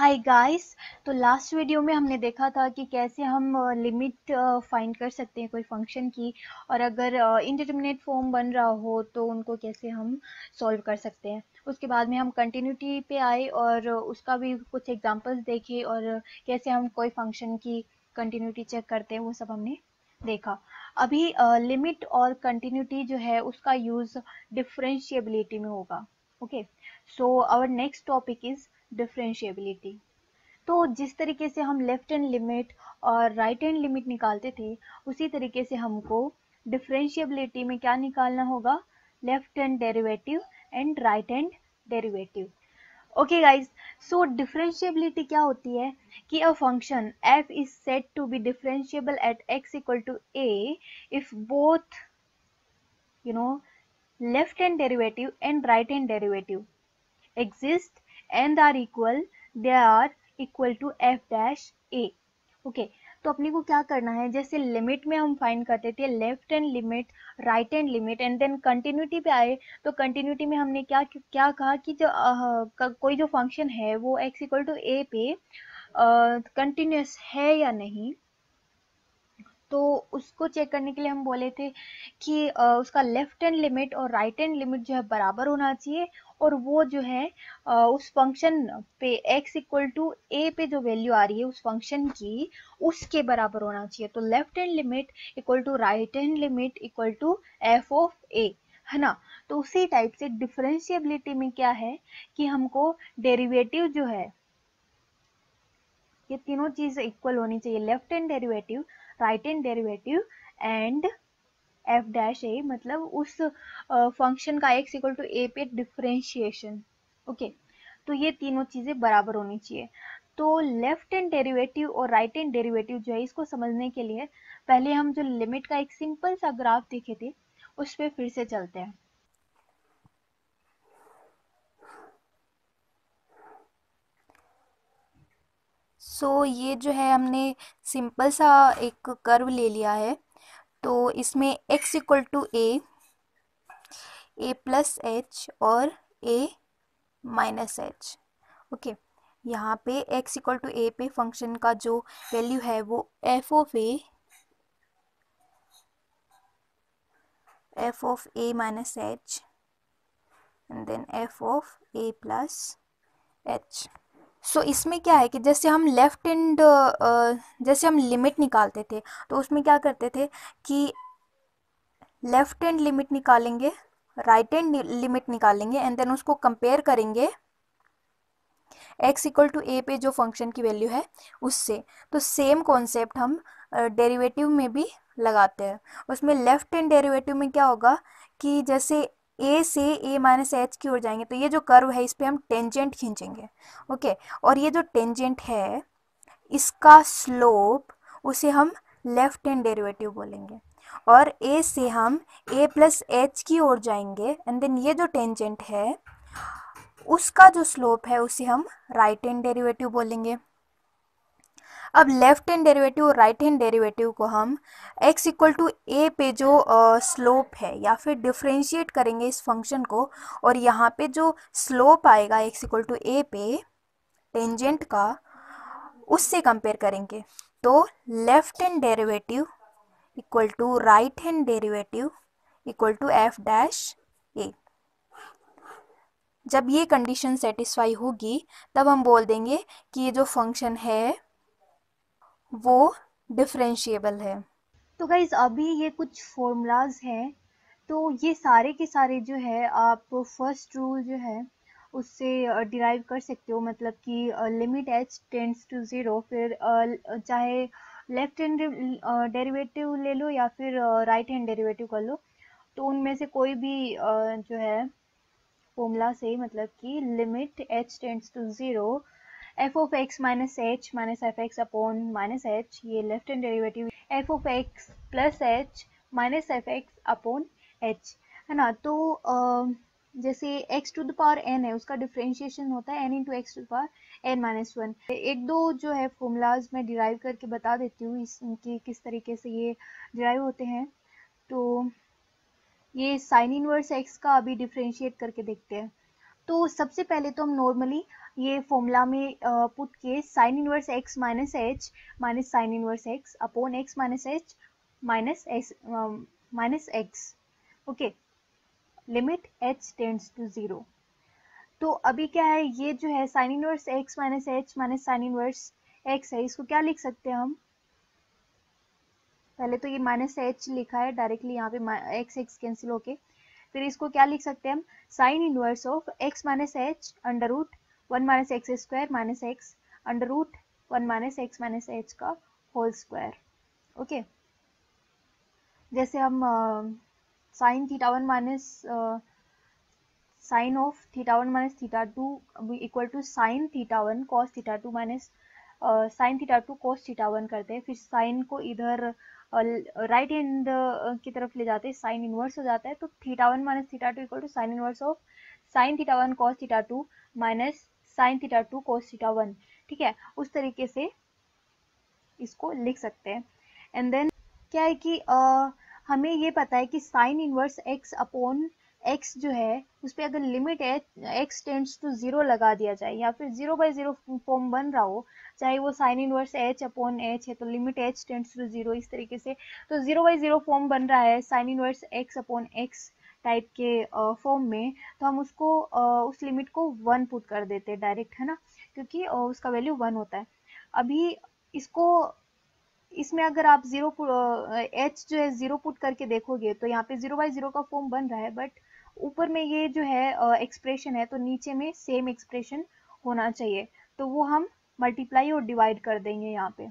हाय guys तो last video में हमने देखा था कि कैसे हम लिमिट फाइंड कर सकते हैं कोई फ़ंक्शन की और अगर इनडिटर्मिनेट फॉर्म बन रहा हो तो उनको कैसे हम सॉल्व कर सकते हैं। उसके बाद में हम कंटिन्यूटी पे आए और उसका भी कुछ एग्जांपल्स देखे और कैसे हम कोई फ़ंक्शन की कंटिन्यूटी चेक करते हैं, वो सब हमने देखा। अभी लिमिट और कंटिन्यूटी जो है उसका यूज़ डिफ्रेंशिएबिलिटी में होगा okay so our next topic is differentiability तो जिस तरीके से हम लेफ़्ट हैंड लिमिट और राइट हैंड लिमिट निकालते थे, उसी तरीके से हमको डिफ्रेंशिएबिलिटी में क्या निकालना होगा? Left hand derivative and right hand derivative okay guys so differentiability क्या होती है? कि a function f is set to be differentiable at x equal to a if both you know, left hand derivative and right hand derivative exist and are equal they are equal to f dash a. Okay तो अपने को क्या करना है? जैसे limit में हम find करते थे left end limit right hand limit and then continuity पे आए तो कंटिन्यूटी में हमने क्या क्या कहा कि जो आ, कोई जो फ़ंक्शन है वो x इक्वल टू ए पे कंटिन्यूस है या नहीं? तो उसको चेक करने के लिए हम बोले थे कि उसका लेफ़्ट हैंड लिमिट और राइट हैंड लिमिट जो है बराबर होना चाहिए और वो जो है उस फ़ंक्शन पे x इक्वल टू ए पे जो वैल्यू आ रही है, उस फ़ंक्शन की, उसके बराबर होना चाहिए। तो left hand limit equal to right hand limit equal to f of a है ना? तो उसी टाइप से डिफरेंशिएबिलिटी में क्या है कि हमको डेरिवेटिव जो है, ये तीनों चीज़ इक्वल होनी चाहिए। Left hand derivative right hand derivative and f dash a मतलब उस फ़ंक्शन का एक्स इक्वल टू ए पे डिफ्रेंशिएशन ओके तो ये तीनों चीज़ें बराबर होनी चाहिए। तो लेफ़्ट हैंड डेरिवेटिव और राइट हैंड डेरिवेटिव जो है इसको समझने के लिए पहले हम जो लिमिट का एक सिंपल सा ग्राफ देखे थे उस पर फिर से चलते हैं। सो so, ये जो है हमने सिंपल सा एक कर्व ले लिया है। तो इसमें x equal to a a plus h और ए माइनस एच ओके यहाँ पे x इक्वल टू ए पे फ़ंक्शन का जो वैल्यू है वो f of a f of a minus h and then f of a plus h so so, इसमें क्या है कि जैसे हम लेफ़्ट एंड जैसे हम लिमिट निकालते थे तो उसमें क्या करते थे कि लेफ़्ट एंड लिमिट निकालेंगे राइट एंड लिमिट निकालेंगे एंड देन उसको कंपेयर करेंगे x इक्वल टू ए पे जो फ़ंक्शन की वैल्यू है उससे। तो सेम कॉन्सेप्ट हम डेरिवेटिव में भी लगाते हैं। उसमें लेफ़्ट एंड डेरिवेटिव में क्या होगा कि जैसे ए से ए माइनस एच की ओर जाएँगे तो ये जो कर्व है, इस पर हम टेंजेंट खींचेंगे ओके और ये जो टेंजेंट है, इसका स्लोप उसे हम लेफ़्ट हैंड डेरिवेटिव बोलेंगे। और ए से हम ए प्लस एच की ओर जाएँगे एंड देन ये जो टेंजेंट है, उसका जो स्लोप है, उसे हम राइट हैंड डेरिवेटिव बोलेंगे। अब लेफ़्ट हैंड डेरिवेटिव और राइट हैंड डेरिवेटिव को हम x इक्वल टू ए पे जो स्लोप है, या फिर डिफ्रेंशिएट करेंगे इस फ़ंक्शन को, और यहाँ पे जो स्लोप आएगा x इक्वल टू ए पे टेंजेंट का, उससे कंपेयर करेंगे। तो left hand derivative equal to right hand derivative equal to f dash a जब ये कंडीशन सेटिस्फाई होगी, तब हम बोल देंगे कि ये जो फ़ंक्शन है वो डिफरेंशिएबल है। तो गाइज़ अभी ये कुछ फॉर्मूलाज हैं। तो ये सारे के सारे जो है, आप फ़र्स्ट रूल जो है, उससे डिराइव कर सकते हो। मतलब कि limit h tends to zero फिर चाहे लेफ़्ट हैंड डेरिवेटिव ले लो या फिर राइट हैंड डेरिवेटिव कर लो। तो उनमें से कोई भी जो है फॉर्मूला से मतलब कि limit h tends to zero f of x minus h minus f x upon minus h ये left hand derivative f of x plus h minus f x upon h है ना? तो जैसे x to the power n है, उसका differentiation होता है n into x to the power n minus one एक दो जो है फॉर्मूलाज मैं डिराइव करके बता देती हूँ इनकी किस तरीके से ये डिराइव होते हैं। तो ये साइन इनवर्स x का अभी डिफ्रेंशिएट करके देखते हैं। तो सबसे पहले तो हम नॉर्मली ये फॉर्मूला में पुट किए sine inverse x minus h minus sine inverse x upon x minus h minus x minus x okay limit h tends to zero तो अभी क्या है? ये जो है sine inverse x minus h minus sine inverse x है, इसको क्या लिख सकते हैं हम? पहले तो ये माइनस एच लिखा है डायरेक्टली यहाँ पे एक्स एक्स कैंसिल होके। फिर इसको क्या लिख सकते हैं हम? Sine inverse of x minus h under root one minus x square minus x under root one minus x minus h का होल स्क्वायर ओके जैसे हम sine theta one minus sine of theta one minus theta two equal to sine theta one cos theta two minus sine theta two cos theta one करते हैं, फिर sign को इधर right hand की तरफ़ ले जाते हैं साइन इनवर्स हो जाता है तो theta one minus theta two equal to sine inverse of sine theta one cos theta two minus sine theta two cos theta one ठीक है? उस तरीके से इसको लिख सकते हैं। एंड देन क्या है कि uh, हमें ये पता है कि sine inverse x upon x जो है उस पर अगर लिमिट है एक्स टेंड्स टू ज़ीरो लगा दिया जाए या फिर ज़ीरो बाई ज़ीरो फॉर्म बन रहा हो चाहे वो sine inverse h upon h है तो limit h tends to zero इस तरीके से। तो ज़ीरो बाई ज़ीरो फॉर्म बन रहा है sine inverse x upon x type के फॉर्म में तो हम उसको उस लिमिट को वन पुट कर देते हैं डायरेक्ट है ना? क्योंकि उसका वैल्यू वन होता है। अभी इसको, इसमें अगर आप ज़ीरो एच जो है ज़ीरो पुट करके देखोगे तो यहाँ पे ज़ीरो बाई ज़ीरो का फॉर्म बन रहा है बट ऊपर में ये जो है एक्सप्रेशन है तो नीचे में सेम एक्सप्रेशन होना चाहिए। तो वो हम मल्टीप्लाई और डिवाइड कर देंगे यहाँ पे।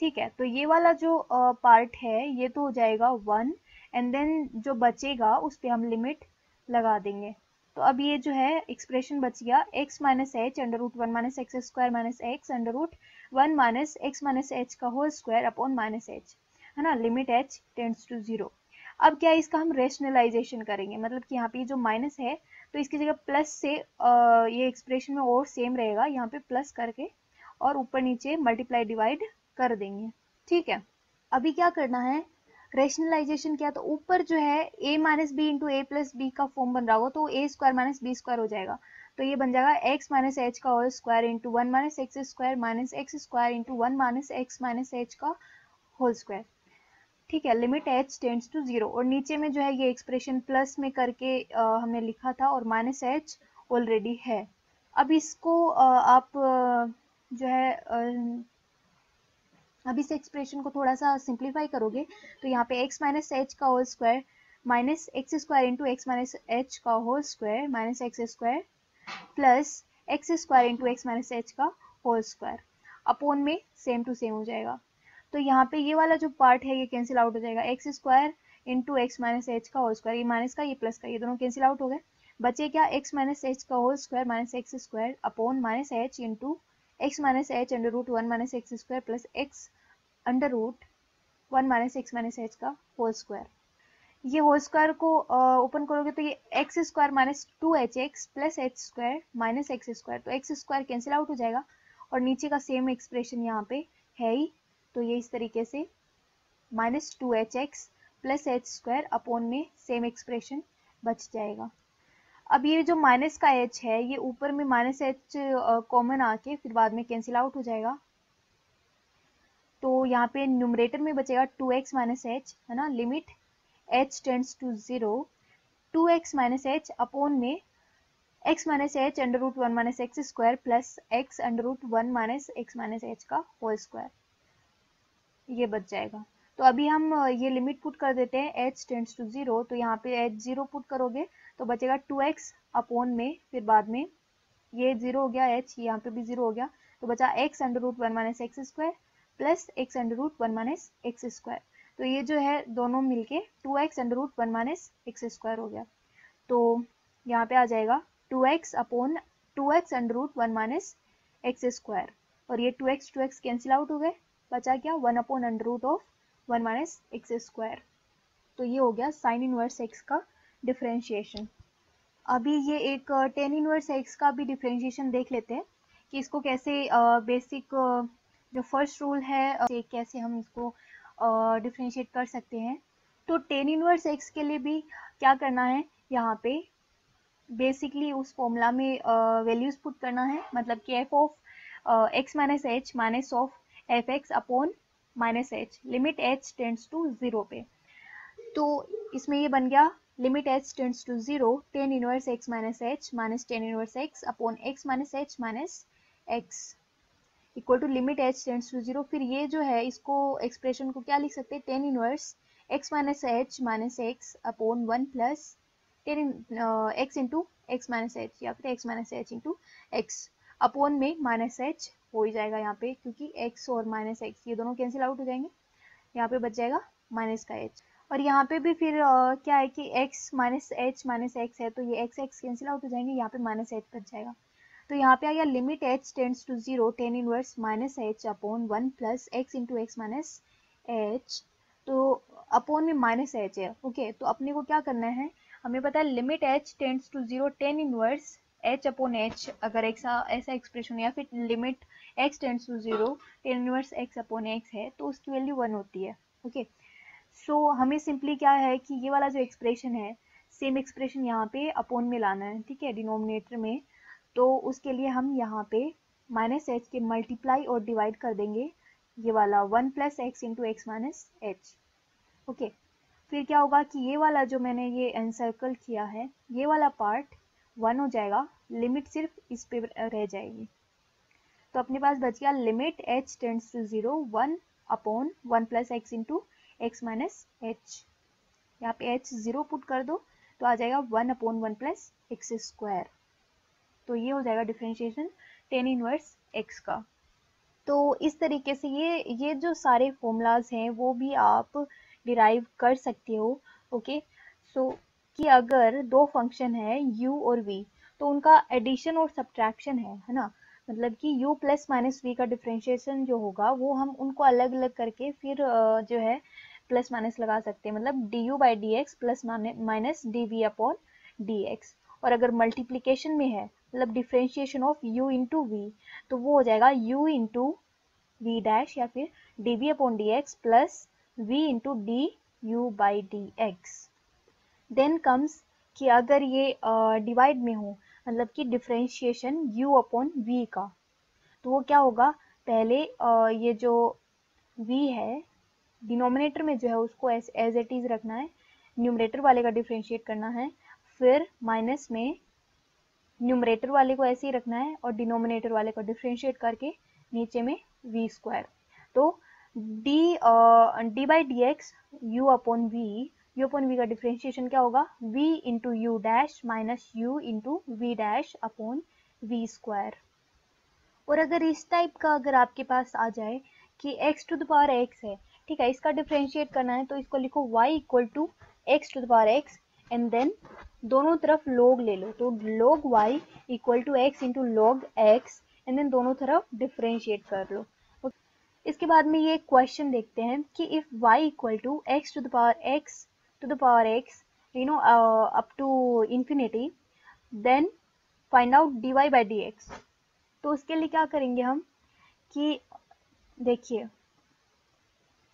ठीक है? तो ये वाला जो पार्ट है, ये तो हो जाएगा वन एंड देन जो बचेगा उस पर हम लिमिट लगा देंगे। तो अब ये जो है एक्सप्रेशन बच गया। X minus h under root one minus x square minus x under root one minus x minus h का whole square upon minus h है ना? Limit h tends to zero अब क्या इसका हम रेशनलाइजेशन करेंगे? मतलब कि यहाँ पे जो माइनस है तो इसकी जगह प्लस से आ, ये एक्सप्रेशन में और सेम रहेगा। यहाँ पे प्लस करके और ऊपर नीचे मल्टीप्लाई डिवाइड कर देंगे। ठीक है? अभी क्या करना है? रेशनलाइजेशन क्या तो ऊपर जो है a minus b into a plus b का फॉर्म बन रहा होगा तो a square minus b square हो जाएगा। तो ये बन जाएगा एक्स माइनस एच का whole square into one minus x square minus x square into one minus x minus h का होल स्क्वायर ठीक है limit h tends to zero और नीचे में जो है ये एक्सप्रेशन प्लस में करके आ, हमने लिखा था और माइनस एच ऑलरेडी है। अब इसको आ, आप जो है अब इस एक्सप्रेशन को थोड़ा सा सिंप्लीफाई करोगे तो यहाँ पे x माइनस एच का whole square minus x square into x minus h का whole square minus x square plus x square into x minus h का होल स्क्वायर अपोन में सेम टू सेम हो जाएगा। तो यहाँ पे ये वाला जो पार्ट है, ये कैंसिल आउट हो जाएगा। X square into x minus h का होल स्क्वायर ये माइनस का, ये प्लस का, ये दोनों कैंसिल आउट हो गए। बचे क्या? एक्स माइनस एच का whole square minus x square upon minus h into x minus h under root one minus x square plus x under root one minus x minus h का whole square ये whole square को open करोगे तो ये x square minus two h x plus h square minus x square तो x square cancel out हो जाएगा और नीचे का सेम एक्सप्रेशन यहाँ पे है ही। तो ये इस तरीके से minus two h x plus h square upon में सेम एक्सप्रेशन बच जाएगा। अब ये जो माइनस का एच है, ये ऊपर में माइनस एच कॉमन आके फिर बाद में कैंसिल आउट हो जाएगा। तो यहाँ पे न्यूमरेटर में बचेगा टू एक्स माइनस एच है ना? Limit h tends to zero two x minus h upon में x minus h under root one minus x square plus x under root one minus x minus h का whole square ये बच जाएगा। तो अभी हम ये लिमिट पुट कर देते हैं एच टेंड्स टू ज़ीरो तो यहाँ पे एच ज़ीरो पुट करोगे तो बचेगा टू एक्स अपोन में, फिर बाद में ये ज़ीरो हो गया एच, यहाँ पे भी ज़ीरो हो गया तो बचा x under root one minus x square plus x under root one minus x square तो ये जो है दोनों मिलके two x under root one minus x square हो गया। तो यहाँ पे आ जाएगा two x upon two x under root one minus x square और ये two x two x cancel out हो गए, बचा क्या? One upon under root of one minus x square तो ये हो गया साइन इनवर्स एक्स का डिफ्रेंशिएशन अभी ये एक टेन इनवर्स एक्स का भी डिफ्रेंशिएशन देख लेते हैं कि इसको कैसे बेसिक जो फ़र्स्ट रूल है कैसे हम इसको डिफ्रेंशिएट कर सकते हैं। तो टेन इनवर्स एक्स के लिए भी क्या करना है? यहाँ पे बेसिकली उस फॉर्मूला में वैल्यूज़ पुट करना है। मतलब कि f of x minus h minus of f x upon minus h limit h tends to zero पे। तो इसमें ये बन गया। Limit h tends to zero tan inverse x minus h minus tan inverse x upon x minus h minus x equal to limit h tends to zero फिर ये जो है, इसको एक्सप्रेशन को क्या लिख सकते हैं? Tan inverse x minus h minus x upon one plus tan x into x minus h या फिर x minus h into x upon में माइनस एच हो ही जाएगा यहाँ पे, क्योंकि एक्स और माइनस एक्स ये दोनों कैंसिल आउट हो जाएँगे। यहाँ पे बच जाएगा माइनस का एच और यहाँ पे भी फिर uh, क्या है कि x minus h minus x है तो ये x x कैंसिल आउट हो जाएँगे यहाँ पे माइनस एच बच जाएगा। तो यहाँ पे आ गया limit h tends to zero tan inverse minus h upon one plus x into x minus h तो अपॉन में माइनस एच है ओके तो अपने को क्या करना है? हमें पता है limit h tends to zero tan inverse h upon h अगर ऐसा ऐसा एक्सप्रेशन या फिर limit x tends to zero tan inverse x upon x है तो उसकी वैल्यू वन होती है ओके सो so, हमें सिंपली क्या है कि ये वाला जो एक्सप्रेशन है सेम एक्सप्रेशन यहाँ पे अपोन में लाना है ठीक है डिनोमिनेटर में। तो उसके लिए हम यहाँ पे माइनस एच के मल्टीप्लाई और डिवाइड कर देंगे। ये वाला one plus x into x minus h okay फिर क्या होगा कि ये वाला जो मैंने ये एनसर्कल किया है ये वाला पार्ट वन हो जाएगा लिमिट सिर्फ़ इस पे रह जाएगी। तो अपने पास बच गया limit h tends to zero one upon one plus x into x minus h यहाँ पे एच ज़ीरो पुट कर दो तो आ जाएगा one upon one plus x square तो ये हो जाएगा डिफ्रेंशिएशन टेन इनवर्स एक्स का. तो इस तरीके से ये ये जो सारे फॉर्मूलाज हैं, वो भी आप डिराइव कर सकते हो ओके सो कि अगर दो फ़ंक्शन है, u और v तो उनका एडिशन और सब्ट्रैक्शन है है ना? मतलब कि u प्लस माइनस वी का डिफ्रेंशिएशन जो होगा, वो हम उनको अलग अलग करके फिर जो है प्लस माइनस लगा सकते हैं। मतलब d u by d x plus minus d v upon d x और अगर मल्टीप्लीकेशन में है मतलब differentiation of u into v तो वो हो जाएगा u इंटू वी डैश या फिर d v upon d x plus v into d u by d x then comes कि अगर ये डिवाइड uh, में हो मतलब कि डिफ्रेंशिएशन u अपॉन v का तो वो क्या होगा? पहले uh, ये जो v है डिनोमिनेटर में जो है उसको एज एट इज़ रखना है। न्यूमरेटर वाले का डिफ्रेंशिएट करना है। फिर माइनस में न्यूमरेटर वाले को ऐसे ही रखना है और डिनोमिनेटर वाले को डिफ्रेंशिएट करके नीचे में वी स्क्वायर तो d d by d x u upon v u upon v का डिफ्रेंशिएशन क्या होगा? V into u dash minus u into v dash upon v square और अगर इस टाइप का अगर आपके पास आ जाए कि x to the power x है ठीक है, इसका डिफ्रेंशिएट करना है तो इसको लिखो y equal to x to the power x and then दोनों तरफ़ log ले लो। तो log y equal to x into log x and then दोनों तरफ़ डिफ्रेंशिएट कर लो। इसके बाद में ये क्वेश्चन देखते हैं कि if y equal to x to the power x to the power x you know up to infinity then find out dy by d x तो उसके लिए क्या करेंगे हम कि देखिए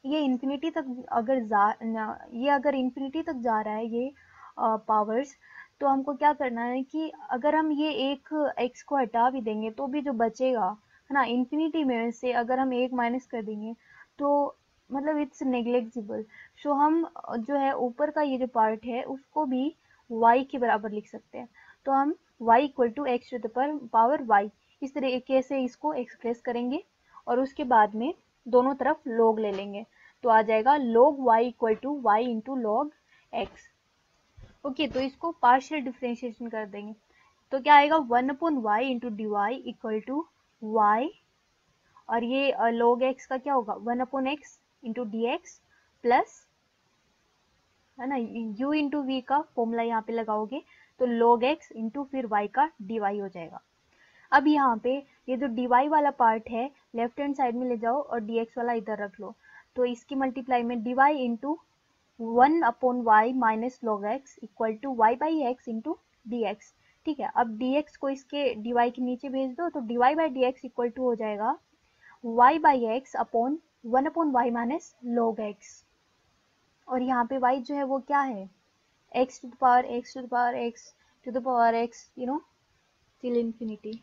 ये इन्फिनिटी तक अगर जा ये अगर इन्फिनिटी तक जा रहा है ये पावर्स तो हमको क्या करना है कि अगर हम ये एक एक्स को हटा भी देंगे तो भी जो बचेगा, है ना इन्फिनिटी में से अगर हम एक माइनस कर देंगे तो मतलब इट्स नेग्लेक्जिबल सो हम जो है ऊपर का ये जो पार्ट है, उसको भी y के बराबर लिख सकते हैं. तो हम y equal to x to the power y. इस तरीके से इसको एक्सप्रेस करेंगे और उसके बाद में दोनों तरफ़ log ले लेंगे. तो आ जाएगा log y equal to y into log x okay तो इसको पार्शियल डिफ्रेंशिएशन कर देंगे। तो क्या आएगा? One upon y into d y equal to y और ये लॉग एक्स का क्या होगा? One upon x into d x plus है ना, u इंटू वी का फॉर्मूला यहाँ पे लगाओगे तो log x इंटू फिर y का dy हो जाएगा। अब यहाँ पे ये जो dy वाला पार्ट है लेफ़्ट हैंड साइड में ले जाओ और dx वाला इधर रख लो। तो इसकी मल्टीप्लाई में dy into one upon y minus log x equal to y by x into d x ठीक है अब डी एक्स को इसके डी वाई के नीचे भेज दो तो d y by d x equal to हो जाएगा y by x upon one upon y minus log x और यहाँ पे वाई जो है वो क्या है? X to the power x to the power x to power x you know till infinity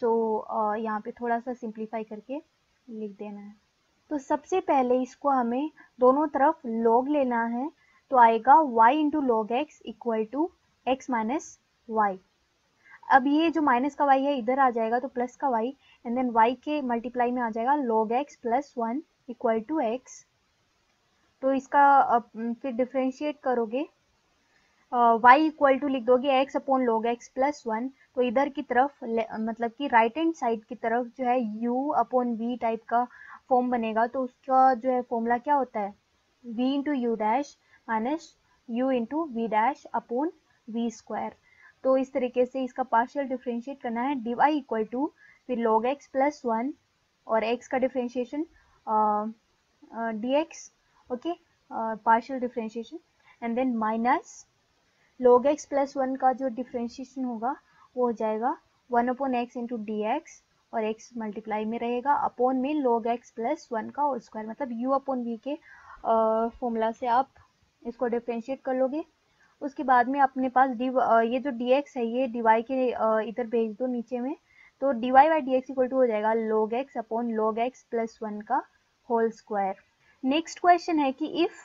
so uh, यहाँ पे थोड़ा सा सिंप्लीफाई करके लिख देना है। तो सबसे पहले इसको हमें दोनों तरफ़ लॉग लेना है तो आएगा y into log x equal to x minus y अब ये जो माइनस का y है, इधर आ जाएगा तो प्लस का y एंड देन y के मल्टीप्लाई में आ जाएगा log x plus one equal to x तो इसका फिर डिफ्रेंशिएट करोगे। y इक्वल टू लिख दोगे x upon log x plus one तो इधर की तरफ़ मतलब कि राइट हैंड साइड की तरफ़ जो है u अपॉन वी टाइप का फॉर्म बनेगा तो उसका जो है फॉर्मूला क्या होता है? V into u dash minus u into v dash upon v square तो इस तरीके से इसका पार्शियल डिफ्रेंशिएट करना है। डी वाई इक्वल टू फिर लॉग एक्स प्लस वन और एक्स का differentiation d x okay partial differentiation and then minus log x plus one का जो डिफ्रेंशिएशन होगा, वो हो जाएगा one upon x into d x और एक्स मल्टीप्लाई में रहेगा अपोन में लॉग एक्स प्लस वन का होल स्क्वायर मतलब यू अपॉन वी के फॉर्मूला से आप इसको डिफ्रेंशिएट कर लोगे। उसके बाद में अपने पास डी ये जो डी एक्स है, ये डी वाई के इधर भेज दो नीचे में। तो d y by d x equal to हो जाएगा log x upon log x plus one का होल स्क्वायर नेक्स्ट क्वेश्चन है कि if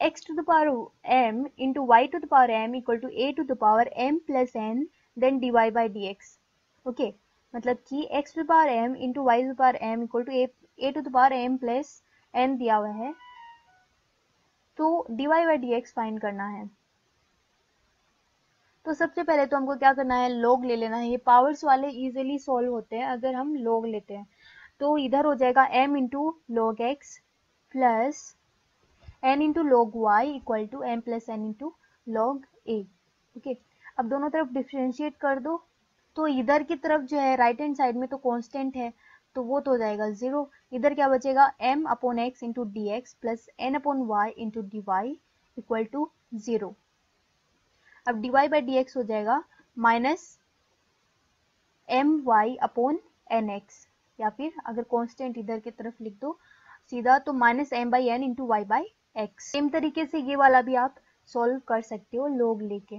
x to the power m into y to the power m equal to a to the power m plus n, then dy by dx okay मतलब कि power m into y to the power m equal to a, a to the power m plus n दिया हुआ है। तो dy by dx find करना है। तो सबसे पहले तो हमको क्या करना है? log ले लेना है। ये पावर्स वाले इजीली सॉल्व होते हैं अगर हम log लेते हैं। तो इधर हो जाएगा m into log x plus n into log y equal to m plus n into log a okay अब दोनों तरफ़ डिफ्रेंशिएट कर दो। तो इधर की तरफ़ जो है राइट हैंड साइड में तो कॉन्स्टेंट है तो वो तो हो जाएगा ज़ीरो इधर क्या बचेगा? M upon x into d x plus n upon y into d y equal to zero अब d y by d x हो जाएगा minus m y upon n x या फिर अगर कॉन्स्टेंट इधर की तरफ़ लिख दो, सीधा तो minus m by n into y by x same तरीके से ये वाला भी आप सॉल्व कर सकते हो लोग लेके।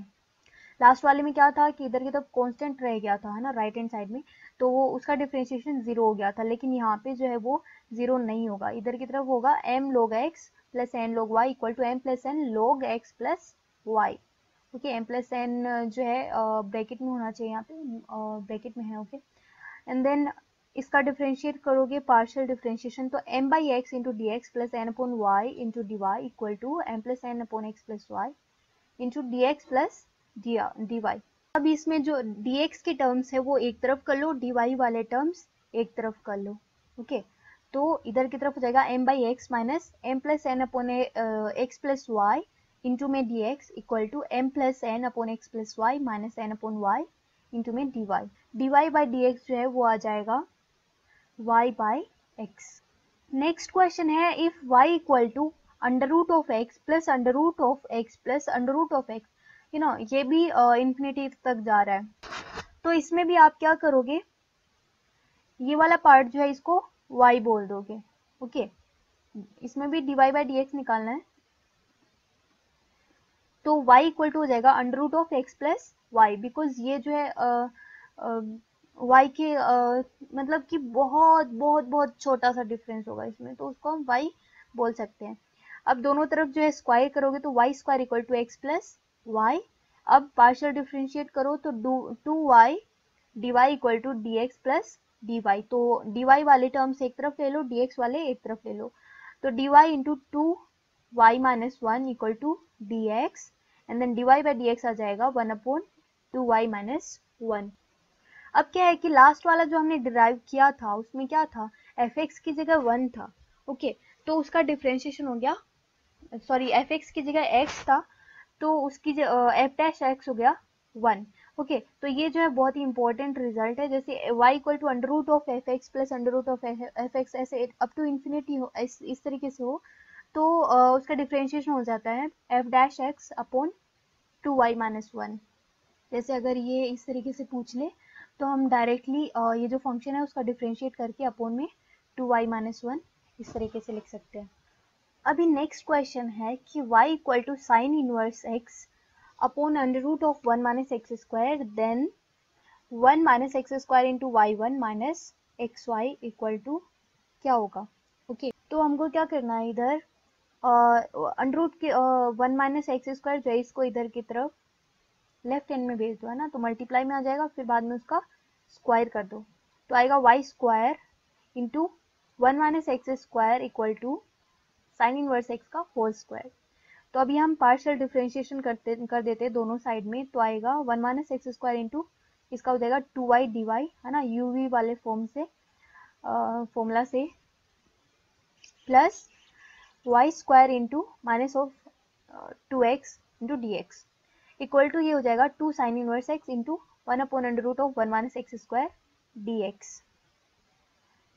लास्ट वाले में क्या था कि इधर की तरफ़ कांस्टेंट रह गया था, है ना राइट हैंड साइड में तो वो उसका डिफ्रेंशिएशन ज़ीरो हो गया था, लेकिन यहाँ पे जो है वो ज़ीरो नहीं होगा। इधर की तरफ़ होगा m log x plus n log y equal to m plus n log x plus y okay m plus n जो है ब्रैकेट में होना चाहिए यहाँ पे ब्रैकेट में है ओके एंड देन इसका डिफ्रेंशिएट करोगे पार्शियल डिफ्रेंशिएशन तो m by x into d x plus n upon y into d y equal to m plus n upon x plus y into d x plus y अब इसमें जो D x के terms है, वो एक तरफ़ कर लो डी वाई वाले टर्म्स एक तरफ़ कर लो ओके तो इधर की तरफ़ हो जाएगा m by x minus m plus n upon x plus y into में d x equal to m plus n upon x plus y minus n upon y into में d y d y by d x जो है, वो आ जाएगा y by x next question है if y equal to under root of x plus under root of x plus under root of x you know ये भी infinity uh, तक जा रहा है। तो इसमें भी आप क्या करोगे? ये वाला पार्ट जो है इसको y बोल दोगे ओके okay? इसमें भी d y by d x निकालना है। तो y इक्वल टू हो जाएगा under root of x plus y because ये जो है uh, uh, वाई के आ, मतलब कि बहुत बहुत बहुत छोटा सा डिफरेंस होगा इसमें तो उसको हम वाई बोल सकते हैं। अब दोनों तरफ़ जो है स्क्वायर करोगे तो y square equal to x plus y अब पार्शियल डिफ्रेंशिएट करो तो two y d y equal to d x plus d y तो डी वाई वाले टर्म्स एक तरफ़ ले लो डी एक्स वाले एक तरफ़ ले लो। तो d y into two y minus one equal to d x and then d y by d x आ जाएगा one upon two y minus one अब क्या है कि लास्ट वाला जो हमने डिराइव किया था उसमें क्या था? एफ़ एक्स की जगह वन था। ओके okay, तो उसका डिफ्रेंशिएशन हो गया। सॉरी एफ़ एक्स की जगह एक्स था। तो उसकी जो एफ़ डैश एक्स हो गया वन ओके okay, तो ये जो है बहुत ही इंपॉर्टेंट रिज़ल्ट है जैसे y equal to under root of f x plus under root of f x ऐसे अप टू इन्फिनिटी हो इस, इस तरीके से हो तो uh, उसका डिफ्रेंशिएशन हो जाता है f dash x upon two y minus one जैसे अगर ये इस तरीके से पूछ ले तो हम डायरेक्टली ये जो फ़ंक्शन है उसका डिफ्रेंशिएट करके अपोन में टू वाई माइनस वन इस तरीके से लिख सकते हैं। अभी नेक्स्ट क्वेश्चन है कि y equal to sine inverse x upon under root of one minus x square then one minus x square into y one minus x y equal to क्या होगा? Okay okay. तो हमको क्या करना है इधर? अंडर रूट के one minus x square जो है, इसको इधर की तरफ़ लेफ़्ट हैंड में भेज दो, है ना? तो मल्टीप्लाई में आ जाएगा, फिर बाद में उसका स्क्वायर कर दो। तो आएगा y square into one minus x square equal to sine inverse x का होल स्क्वायर तो अभी हम पार्शियल डिफ्रेंशिएशन करते, कर देते हैं दोनों साइड में तो आएगा one minus x square into इसका हो जाएगा टू वाई डी वाई है ना? यू वी वाले फॉर्म से फॉर्मूला से plus y square into minus of two x into d x equal to ये हो जाएगा two sine inverse x into one upon under root of one minus x square d x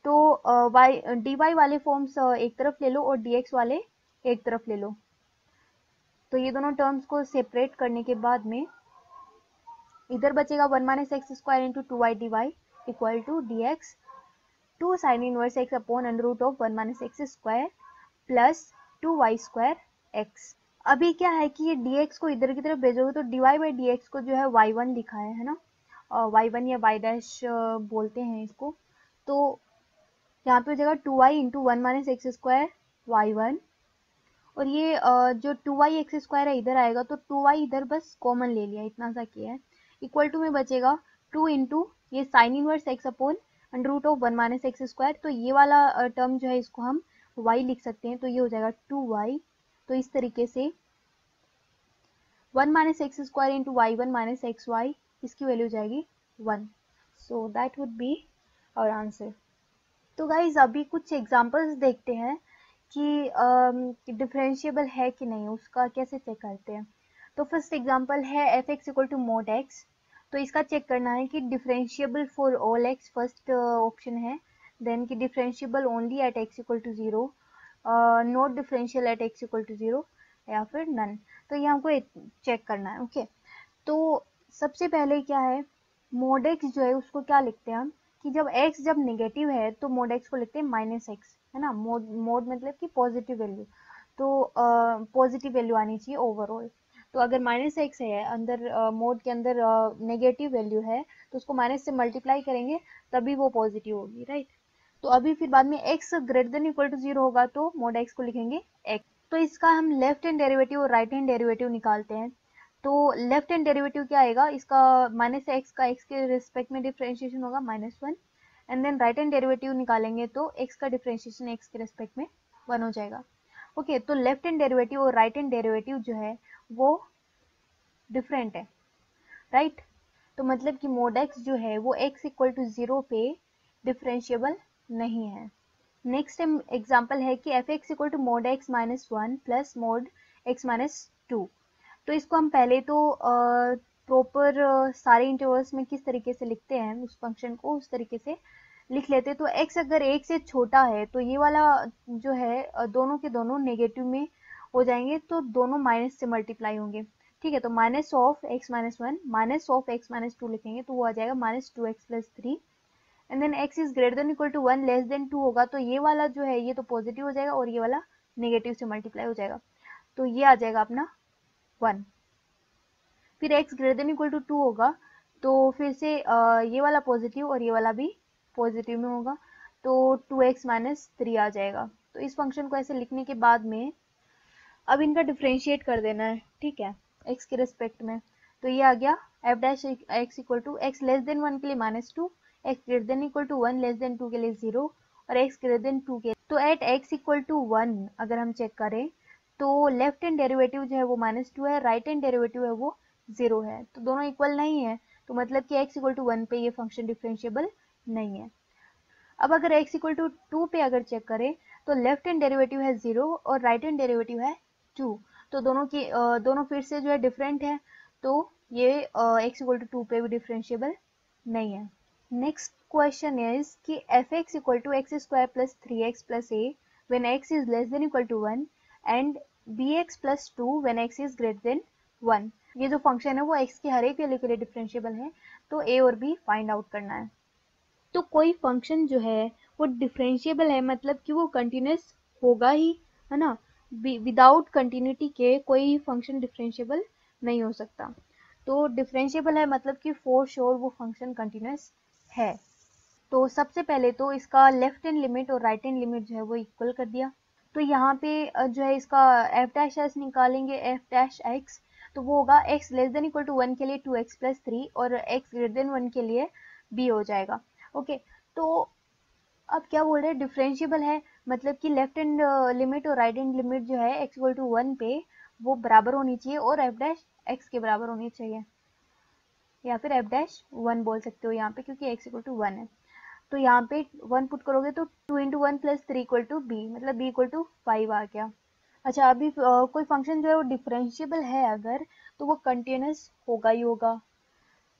तो y D Y वाले forms एक तरफ़ ले लो और D x वाले एक तरफ़ ले लो। तो ये दोनों टर्म्स को सेपरेट करने के बाद में इधर बचेगा one minus x square into two y d y equal to d x two sine inverse x upon under root of one minus x square plus two y square x अभी क्या है कि ये डी एक्स को इधर की तरफ़ भेजोगे तो d y by d x को जो है वाई वन लिखा है है ना वाई वन या वाई डैश बोलते हैं इसको। तो यहाँ पे हो जाएगा two y into one minus x square y one. और ये जो टू वाई एक्स स्क्वायर है, इधर आएगा तो टू वाई इधर बस कॉमन ले लिया, इतना सा किया है। इक्वल टू में बचेगा टू इंटू, ये sine inverse x upon under root of one minus x square. तो ये वाला टर्म जो है, इसको हम वाई लिख सकते हैं तो ये हो जाएगा टू वाई। तो इस तरीके से one minus x square into y one minus x y, इसकी वैल्यू हो जाएगी one. So that would be our answer. तो गाइज़ अभी कुछ एग्जांपल्स देखते हैं कि डिफरेंशिएबल um, है कि नहीं उसका कैसे चेक करते हैं। तो फ़र्स्ट एग्जांपल है f x equal to mod x तो इसका चेक करना है कि differentiable for all x first option है। देन कि differentiable only at x equal to zero not differential at x equal to zero या फिर नन तो ये हमको चेक करना है ओके okay. तो सबसे पहले क्या है मोड एक्स जो है उसको क्या लिखते हैं हम? कि जब x जब नेगेटिव है तो मोड x को लिखते हैं माइनस एक्स है ना? मोड मोड मतलब कि पॉजिटिव वैल्यू तो पॉजिटिव वैल्यू आनी चाहिए ओवरऑल तो अगर माइनस एक्स है अंदर मोड uh, के अंदर नेगेटिव uh, वैल्यू है तो उसको माइनस से मल्टीप्लाई करेंगे तभी वो पॉजिटिव होगी राइट तो अभी फिर बाद में x greater than equal to zero होगा तो मोड x को लिखेंगे x. तो इसका हम लेफ़्ट हैंड डेरिवेटिव और राइट हैंड डेरिवेटिव निकालते हैं. तो लेफ़्ट हैंड डेरिवेटिव क्या आएगा? इसका माइनस एक्स का एक्स के रिस्पेक्ट में डिफ्रेंशिएशन होगा minus one and then right hand derivative निकालेंगे तो एक्स का डिफ्रेंशिएशन एक्स के रेस्पेक्ट में वन हो जाएगा। ओके okay, तो लेफ़्ट हैंड डेरिवेटिव और राइट हैंड डेरिवेटिव जो है वो डिफरेंट है। Right right? तो मतलब कि मोड एक्स जो है वो एक्स इक्वल टू ज़ीरो पे डिफरेंशिएबल नहीं है। नेक्स्ट एग्ज़ाम्पल है कि f x equal to mod x minus one plus mod x minus two तो इसको हम पहले तो प्रॉपर सारे इंटरवल्स में किस तरीके से लिखते हैं, उस फ़ंक्शन को उस तरीके से लिख लेते तो x अगर एक से छोटा है तो ये वाला जो है दोनों के दोनों नेगेटिव में हो जाएँगे तो दोनों माइनस से मल्टीप्लाई होंगे। ठीक है तो minus of x minus one minus of x minus two लिखेंगे तो वो आ जाएगा minus two x plus three and then x is greater than equal to one less than two होगा तो ये वाला जो है, ये तो पॉजिटिव हो जाएगा और ये वाला नेगेटिव से मल्टीप्लाई हो जाएगा। तो ये आ जाएगा अपना वन। फिर x greater than equal to two होगा तो फिर से ये वाला पॉजिटिव और ये वाला भी पॉजिटिव में होगा तो टू एक्स माइनस थ्री आ जाएगा। तो इस फ़ंक्शन को ऐसे लिखने के बाद में, अब इनका डिफ्रेंशिएट कर देना है, ठीक है, x के रिस्पेक्ट में। तो ये आ गया f dash x equal to x less than one के लिए minus two x greater than equal to one less than two के लिए ज़ीरो और एक्स ग्रेटर देन टू के तो at x equal to one अगर हम चेक करें तो लेफ़्ट हैंड डेरिवेटिव जो है वो माइनस टू है राइट हैंड डेरिवेटिव है वो ज़ीरो है। तो दोनों इक्वल नहीं है तो मतलब कि x इक्वल टू वन पे ये फ़ंक्शन डिफरेंशिएबल नहीं है। अब अगर x इक्वल टू टू पे अगर चेक करें तो लेफ़्ट हैंड डेरिवेटिव है ज़ीरो और राइट हैंड डेरिवेटिव है टू तो दोनों की दोनों फिर से जो है डिफरेंट है तो ये एक्स इक्वल टू टू पे भी डिफरेंशिएबल नहीं है। नेक्स्ट क्वेश्चन इज़ कि f x equal to x square plus three x plus a when x is less than equal to one and b x plus two when x is greater than one ये जो function है, वो x के हर एक value के लिए differentiable है तो ए और बी फाइंड आउट करना है। तो कोई फ़ंक्शन जो है, वो डिफरेंशिएबल है मतलब कि वो कंटिन्यूस होगा ही, है ना? विदाउट कंटिन्यूटी के कोई फ़ंक्शन डिफरेंशिएबल नहीं हो सकता। तो डिफरेंशिएबल है मतलब कि फोर श्योर वो फ़ंक्शन कंटिन्यूस है। तो सबसे पहले तो इसका लेफ़्ट हैंड लिमिट और राइट हैंड लिमिट जो है, वो इक्वल कर दिया। तो यहाँ पे जो है इसका एफ़ डैश एस निकालेंगे एफ़ डैश एक्स तो वो होगा x less than equal to one के लिए टू एक्स प्लस थ्री और एक्स ग्रेटर देन वन के लिए बी हो जाएगा। ओके तो अब क्या बोल रहे हैं? डिफ्रेंशियबल है मतलब कि लेफ़्ट हैंड लिमिट और राइट हैंड लिमिट जो है एक्स इक्वल टू वन पे वो बराबर होनी चाहिए और एफ़ डैश एक्स के बराबर होनी चाहिए। या फिर एफ़ डैश वन बोल सकते हो यहाँ पे, क्योंकि एक्स इक्वल टू वन है। तो यहाँ पे वन पुट करोगे तो two into one plus three equal to b मतलब बी इक्वल टू फाइव आ गया। अच्छा अभी कोई फ़ंक्शन जो है वो डिफरेंशियबल है अगर तो वो कंटिन्यूस होगा ही होगा।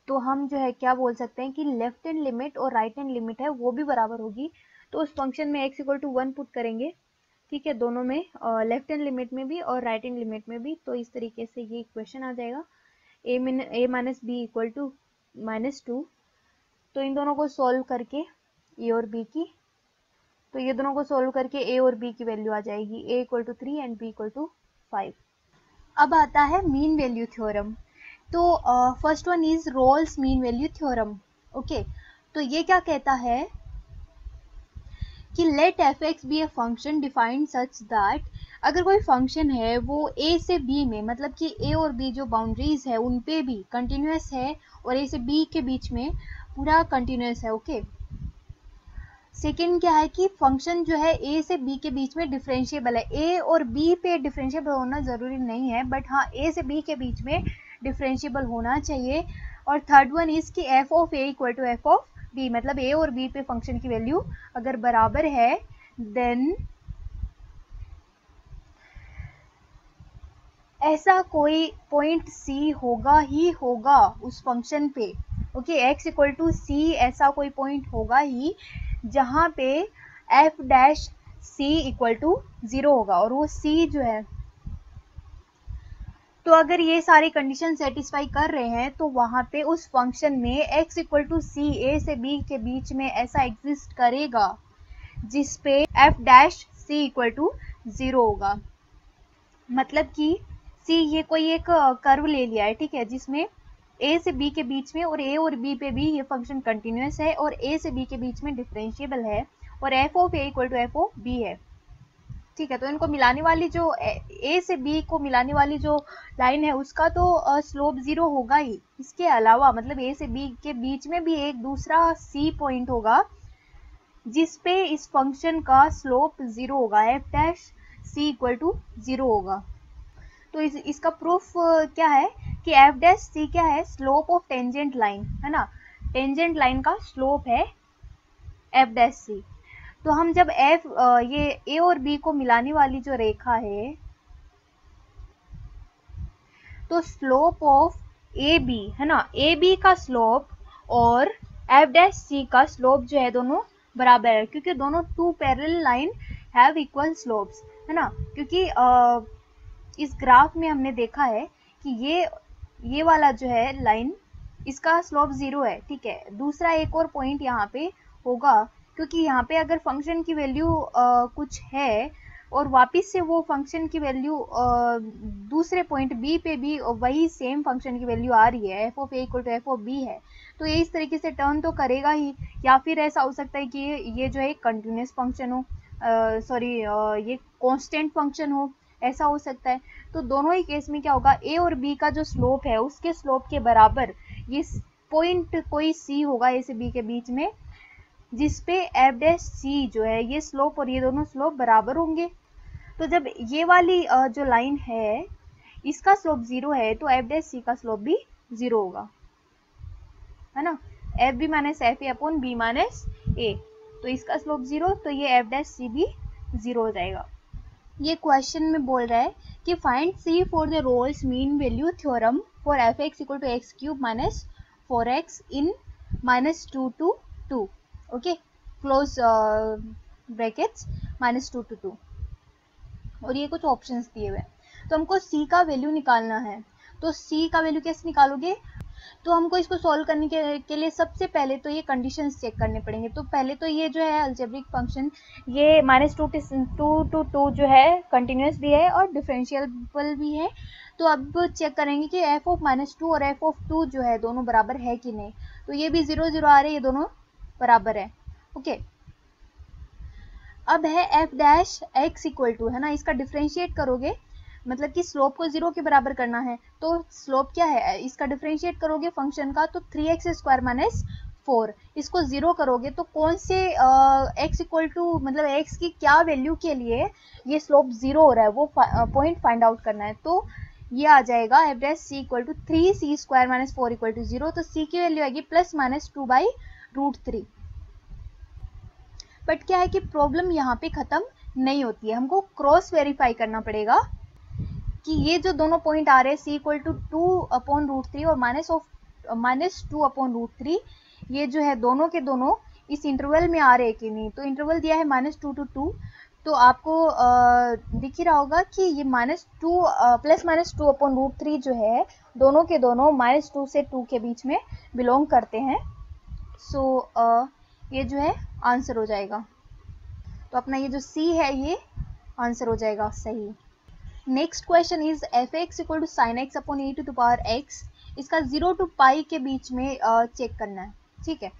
तो हम जो है क्या बोल सकते हैं कि लेफ़्ट हैंड लिमिट और राइट हैंड लिमिट है, वो भी बराबर होगी। तो उस फ़ंक्शन में x equal to one put करेंगे, ठीक है, दोनों में लेफ़्ट हैंड लिमिट में भी और राइट हैंड लिमिट में भी तो इस तरीके से ये इक्वेशन आ जाएगा। A min a minus b equal to minus two तो इन दोनों को सॉल्व करके ए और बी की तो ये दोनों को सोल्व करके ए और बी की वैल्यू आ जाएगी। A equal to three and b equal to five अब आता है मीन वैल्यू थ्योरम तो first one is Rolle's mean value theorem okay तो ये क्या कहता है? कि let f x be a function defined such that अगर कोई फ़ंक्शन है, वो ए से बी में मतलब कि ए और बी जो बाउंड्रीज है उन पे भी कंटिन्यूस है और ए से बी के बीच में पूरा कंटिन्यूस है ओके okay? सेकेंड क्या है कि फ़ंक्शन जो है ए से बी के बीच में डिफरेंशिएबल है। ए और बी पे डिफरेंशिएबल होना ज़रूरी नहीं है बट हाँ ए से बी के बीच में डिफरेंशिएबल होना चाहिए। और थर्ड वन इज़ कि f of a equal to f of b मतलब ए और बी पे फ़ंक्शन की वैल्यू अगर बराबर है देन ऐसा कोई पॉइंट सी होगा ही होगा उस फ़ंक्शन पे। Okay x equal to c ऐसा कोई पॉइंट होगा ही जहाँ पे f dash c equal to zero होगा और वो सी जो है तो अगर ये सारी कंडीशन सेटिस्फाई कर रहे हैं तो वहाँ पे उस फ़ंक्शन में x equal to c a से b के बीच में ऐसा एग्जिस्ट करेगा, जिस पे f dash c equal to zero होगा। मतलब कि c ये कोई एक कर्व ले लिया है, ठीक है, जिसमें ए से बी के बीच में और ए और बी पे भी ये फ़ंक्शन कंटिन्यूस है और ए से बी के बीच में डिफरेंशिएबल है और f of a equal to f of b है। ठीक है तो इनको मिलाने वाली जो ए से बी को मिलाने वाली जो लाइन है उसका तो स्लोप ज़ीरो होगा ही। इसके अलावा मतलब ए से बी के बीच में भी एक दूसरा सी पॉइंट होगा, जिस पे इस फ़ंक्शन का स्लोप ज़ीरो होगा f dash c equal to zero होगा। तो इस, इसका प्रूफ क्या है कि एफ़ डैश सी क्या है? स्लोप ऑफ़ टेंजेंट लाइन है ना? टेंजेंट लाइन का स्लोप है एफ़ डैश सी तो हम जब एफ़ ये ए और बी को मिलाने वाली जो रेखा है तो स्लोप ऑफ़ ए बी है ना? ए बी का स्लोप और एफ़ डैश सी का स्लोप जो है दोनों बराबर है क्योंकि दोनों two parallel line have equal slopes है ना? क्योंकि आ, इस ग्राफ में हमने देखा है कि ये ये वाला जो है लाइन, इसका स्लोप ज़ीरो है, ठीक है? दूसरा एक और पॉइंट यहाँ पे होगा, क्योंकि यहाँ पे अगर फ़ंक्शन की वैल्यू कुछ है, और वापस से वो फ़ंक्शन की वैल्यू दूसरे पॉइंट बी पे भी वही सेम फ़ंक्शन की वैल्यू आ रही है f of a equal to f of b है तो ये इस तरीके से टर्न तो करेगा ही, या फिर ऐसा हो सकता है कि ये जो है कंटिन्यूस फ़ंक्शन हो सॉरी ये कांस्टेंट फ़ंक्शन हो ऐसा हो सकता है। तो दोनों ही केस में क्या होगा? ए और बी का जो स्लोप है, उसके स्लोप के बराबर ये पॉइंट कोई सी होगा ए से बी के बीच में, जिसपे एफ़ डैश सी जो है, ये स्लोप और ये दोनों स्लोप बराबर होंगे। तो जब ये वाली जो लाइन है, इसका स्लोप ज़ीरो है तो एफ़ डैश सी का स्लोप भी ज़ीरो होगा। है ना? F b minus f a upon b minus a तो इसका स्लोप ज़ीरो तो ये एफ़ डैश सी भी ज़ीरो हो जाएगा। ये क्वेश्चन में बोल रहा है कि find C for the Rolle's mean value theorem for F X equal to X cube minus four X in minus two to two okay close brackets minus two to two और ये कुछ options दिए हुए तो हमको सी का value निकालना है। तो सी का वैल्यू कैसे निकालोगे? तो हमको इसको सॉल्व करने के, के लिए सबसे पहले तो ये कंडीशंस चेक करने पड़ेंगे। तो पहले तो ये जो है अल्जेब्रिक फ़ंक्शन ये minus two two to two two है कंटिन्यूस भी है और डिफरेंशियबल भी है। तो अब चेक करेंगे कि एफ़ ऑफ़ माइनस टू और एफ़ ऑफ़ टू जो है दोनों बराबर है कि नहीं। तो ये भी ज़ीरो ज़ीरो आ रहे ये दोनों बराबर है। ओके अब है f dash x equal to है ना? इसका डिफ्रेंशिएट करोगे मतलब कि स्लोप को ज़ीरो के बराबर करना है तो स्लोप क्या है? इसका डिफ्रेंशिएट करोगे फ़ंक्शन का तो three x square minus four इसको ज़ीरो करोगे तो कौन से एक्स इक्वल टू मतलब एक्स की क्या वैल्यू के लिए ये स्लोप ज़ीरो हो रहा है, वो पॉइंट फाइंड आउट करना है तो ये आ जाएगा dash C equal to three C square minus four equal to zero तो सी की वैल्यू आएगी plus minus two by root three but क्या है कि प्रॉब्लम यहाँ पे खत्म नहीं होती है, हमको क्रॉस वेरीफाई करना पड़ेगा कि ये जो दोनों पॉइंट आ रहे हैं c equal to two upon root three और minus of minus two upon root three ये जो है दोनों के दोनों इस इंटरवल में आ रहे हैं कि नहीं? तो इंटरवल दिया है माइनस टू टू टू तो आपको दिख ही रहा होगा कि ये minus two plus minus two upon root three जो है दोनों के दोनों माइनस टू से टू के बीच में बिलोंग करते हैं। सो so, ये जो है आंसर हो जाएगा। तो अपना ये जो सी है ये आंसर हो जाएगा सही। Next question is f x equal to sine x upon e to to power x इसका ज़ीरो टू पाई के बीच में चेक करना है। ठीक है?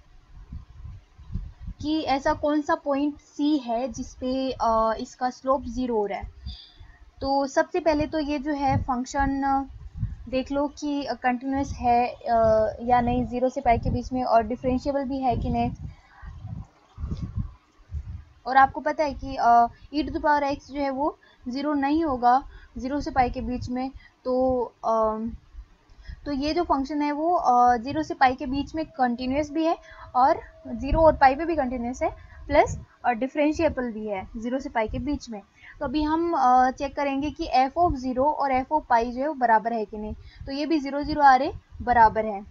कि ऐसा कौन सा पॉइंट सी है जिसपे इसका स्लोप ज़ीरो हो रहा है? तो सबसे पहले तो ये जो है फ़ंक्शन देख लो कि कंटिन्यूस है या नहीं ज़ीरो से पाई के बीच में और डिफरेंशिएबल भी है कि नहीं। और आपको पता है कि e to the power x जो है वो ज़ीरो नहीं होगा ज़ीरो से पाई के बीच में तो आ, तो ये जो फ़ंक्शन है वो ज़ीरो से पाई के बीच में कंटिन्यूस भी है और ज़ीरो और पाई पे भी कंटिन्यूस है प्लस डिफ्रेंशिएबल भी है ज़ीरो से पाई के बीच में। तो अभी हम चेक करेंगे कि एफ़ ऑफ़ ज़ीरो और एफ़ ऑफ़ पाई जो है वो बराबर है कि नहीं। तो ये भी ज़ीरो ज़ीरो आ रहे बराबर है।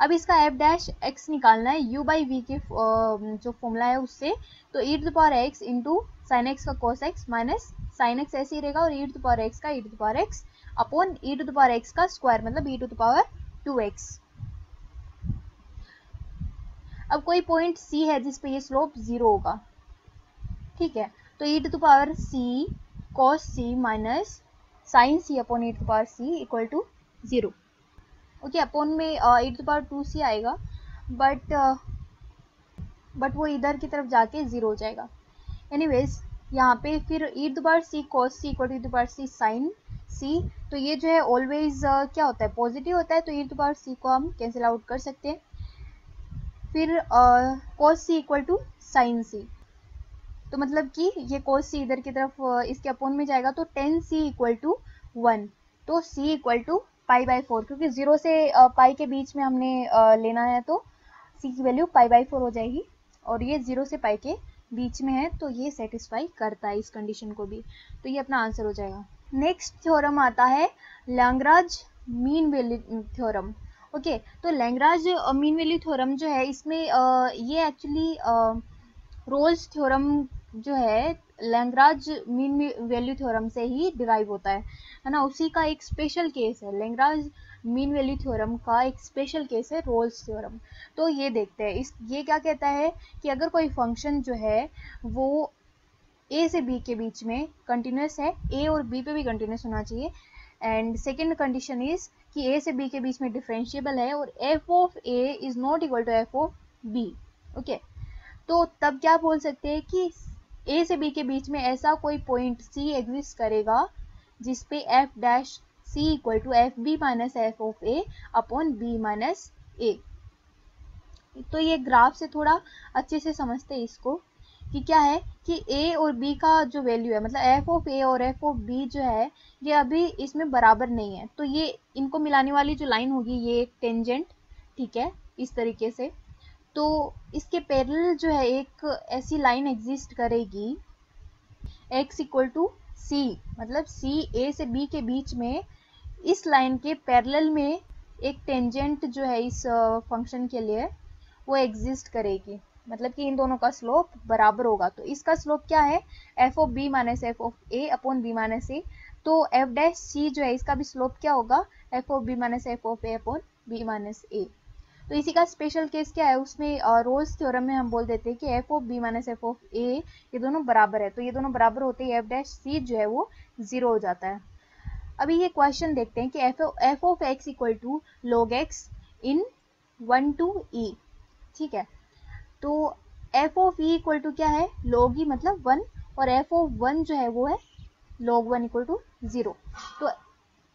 अब इसका एफ़ डैश एक्स निकालना है यू बाई वी के जो फॉर्मूला है उससे तो e to power x into sine x का cos x minus sine x ऐसे ही रहेगा और ई टू पावर एक्स का e to power x upon e to power x का स्क्वायर मतलब e to power two x अब कोई पॉइंट सी है जिस पे ये स्लोप ज़ीरो होगा, ठीक है? तो e to power c cos c minus sine c upon e to power c equal to zero okay upon में e to power two c आएगा बट बट वो इधर की तरफ़ जाके ज़ीरो हो जाएगा। एनीवेज यहाँ पे फिर e to power c cos c equal to power c sine c तो ये जो है ऑलवेज uh, क्या होता है? पॉजिटिव होता है तो ई टू पावर सी को हम कैंसिल आउट कर सकते हैं। फिर cos c equal to sine c तो मतलब कि ये कॉस सी इधर की तरफ़ uh, इसके अपोन में जाएगा तो tan c equal to one तो c equal to pi by four, क्योंकि ज़ीरो से पाई के बीच में हमने लेना है तो सी की वैल्यू पाई बाई फोर हो जाएगी। और ये ज़ीरो से पाई के बीच में है तो ये सेटिस्फाई करता है इस कंडीशन को भी। तो ये अपना आंसर हो जाएगा। नेक्स्ट थ्योरम आता है Lagrange mean value theorem okay तो लैंग्राज मीन वैल्यू थ्योरम जो है, इसमें ये एक्चुअली रोल्स थ्योरम जो है लैंग्राज मीन वैल्यू थ्योरम से ही डिराइव होता है। है ना? उसी का एक स्पेशल केस है। लैंग्राज मीन वैल्यू थ्योरम का एक स्पेशल केस है रोल्स थ्योरम तो ये देखते हैं। इस, ये क्या कहता है कि अगर कोई फ़ंक्शन जो है, वो ए से बी के बीच में कंटिन्यूस है ए और बी पे भी कंटिन्यूस होना चाहिए। एंड सेकेंड कंडीशन इज़ कि ए से बी के बीच में डिफरेंशिएबल है और f of a is not equal to f of b okay तो तब क्या बोल सकते हैं कि ए से बी के बीच में ऐसा कोई पॉइंट सी एग्जिस्ट करेगा जिसपे F dash C equal to F B minus F of A upon B minus A तो ये ग्राफ से थोड़ा अच्छे से समझते हैं इसको, कि क्या है कि ए और बी का जो वैल्यू है मतलब एफ़ ऑफ़ ए और एफ़ ऑफ़ बी जो है, ये अभी इसमें बराबर नहीं है। तो ये इनको मिलाने वाली जो लाइन होगी, ये एक टेंजेंट ठीक है, इस तरीके से। तो इसके पैरल जो है, एक ऐसी लाइन एग्जिस्ट करेगी, x इक्वल टू सी मतलब c, a से b के बीच में इस लाइन के पैरेलल में एक टेंजेंट जो है इस फ़ंक्शन के लिए वो एग्जिस्ट करेगी। मतलब कि इन दोनों का स्लोप बराबर होगा। तो इसका स्लोप क्या है? F of B minus F of A upon B minus A तो एफ़ डैश सी जो है, इसका भी स्लोप क्या होगा? F of B minus F of A upon B minus A तो इसी का स्पेशल केस क्या है? उसमें रोज थ्योरम में हम बोल देते हैं कि F of B minus F of A ये दोनों बराबर है। तो ये दोनों बराबर होते ही एफ़ डैश सी जो है वो ज़ीरो हो जाता है। अभी ये क्वेश्चन देखते हैं कि F of X equal to log X in one to E ठीक है? तो F of E equal to क्या है? लॉग ई मतलब वन और एफ़ ऑफ़ वन जो है वो है log one equal to zero तो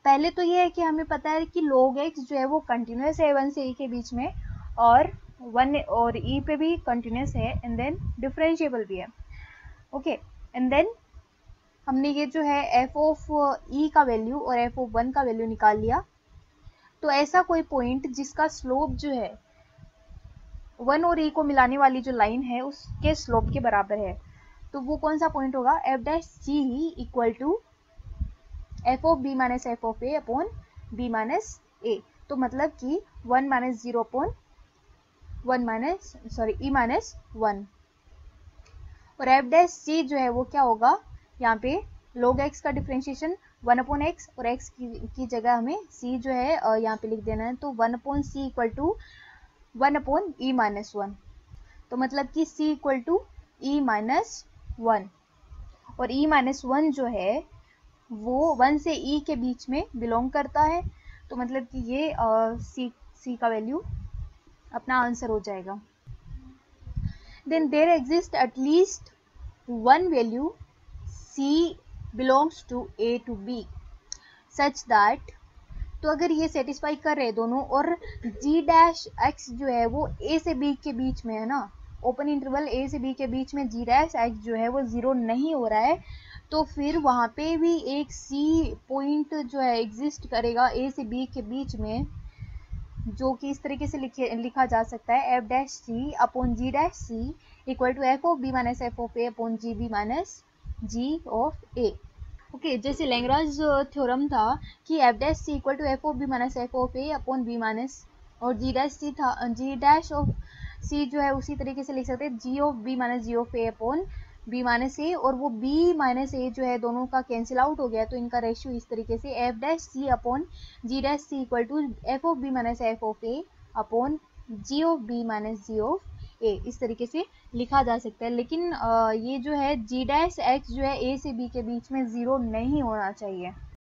पहले तो ये है कि हमें पता है कि लोग x जो है वो कंटिन्यूस है वन से e के बीच में और वन और ई पे भी कंटिन्यूस है एंड देन डिफरेंशिएबल भी है। ओके एंड देन हमने ये जो है एफ़ ऑफ़ ई का वैल्यू और एफ़ ऑफ़ वन का वैल्यू निकाल लिया। तो ऐसा कोई पॉइंट जिसका स्लोप जो है वन और ई e को मिलाने वाली जो लाइन है उसके स्लोप के बराबर है। तो वो कौन सा पॉइंट होगा? F dash C equal to F of B minus F of A upon B minus A तो मतलब कि one minus zero upon one minus sorry E minus one और एफ़ डैश सी जो है वो क्या होगा? यहाँ पे लोग एक्स का डिफ्रेंशिएशन वन अपॉन एक्स और एक्स की, की जगह हमें सी जो है यहाँ पे लिख देना है। तो one upon C equal to one upon E minus one तो मतलब कि C equal to E minus one और ई माइनस वन जो है वो वन से ई के बीच में बिलोंग करता है तो मतलब कि ये सी सी का वैल्यू अपना आंसर हो जाएगा। Then there exist at least one value C belongs to A to B such that तो अगर ये सेटिस्फाई कर रहे दोनों और जी डैश एक्स जो है वो ए से बी के बीच में है ना ओपन इंटरवल ए से बी के बीच में जी डैश एक्स जो है वो ज़ीरो नहीं हो रहा है तो फिर वहाँ पे भी एक सी पॉइंट जो है एग्जिस्ट करेगा ए से बी के बीच में, जो कि इस तरीके से लिखे, लिखा जा सकता है F dash C upon G dash C equal to F of B minus F of A upon G B minus G of A okay जैसे लैंग्राज थ्योरम था कि F dash C equal to F of B minus F of A upon B minus और G dash सी था जी dash of सी जो है, उसी तरीके से लिख सकते हैं G of B minus G of A upon B minus A और वो बी माइनस ए जो है दोनों का कैंसिल आउट हो गया तो इनका रेशियो इस तरीके से F dash C upon G dash C equal to F of B minus F of A upon G of B minus G of A इस तरीके से लिखा जा सकता है। लेकिन ये जो है जी डैश एक्स जो है ए से बी के बीच में ज़ीरो नहीं होना चाहिए।